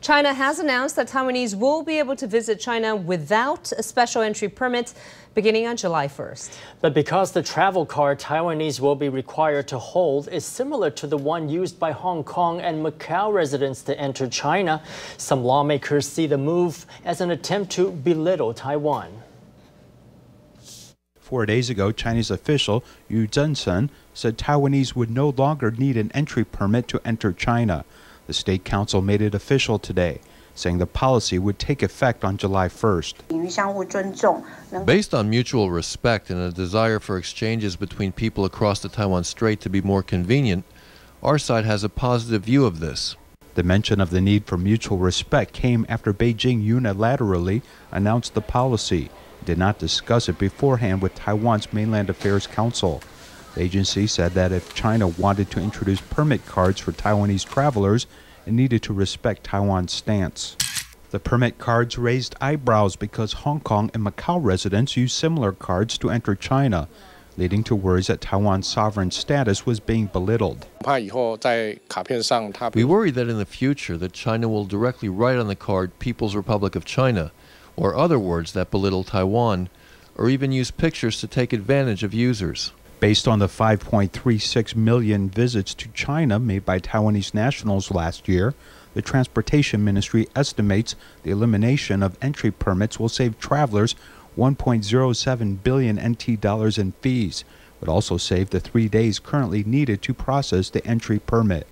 China has announced that Taiwanese will be able to visit China without a special entry permit beginning on July 1st. But because the travel card Taiwanese will be required to hold is similar to the one used by Hong Kong and Macau residents to enter China, some lawmakers see the move as an attempt to belittle Taiwan. Four days ago, Chinese official Yu Zhengsheng said Taiwanese would no longer need an entry permit to enter China. The State Council made it official today, saying the policy would take effect on July 1st. Based on mutual respect and a desire for exchanges between people across the Taiwan Strait to be more convenient, our side has a positive view of this. The mention of the need for mutual respect came after Beijing unilaterally announced the policy did not discuss it beforehand with Taiwan's Mainland Affairs Council. The agency said that if China wanted to introduce permit cards for Taiwanese travelers, it needed to respect Taiwan's stance. The permit cards raised eyebrows because Hong Kong and Macau residents use similar cards to enter China, leading to worries that Taiwan's sovereign status was being belittled. We worry that in the future that China will directly write on the card People's Republic of China or other words that belittle Taiwan, or even use pictures to take advantage of users. Based on the 5.36 million visits to China made by Taiwanese nationals last year, the Transportation Ministry estimates the elimination of entry permits will save travelers 1.07 billion NT dollars in fees, but also save the three days currently needed to process the entry permit.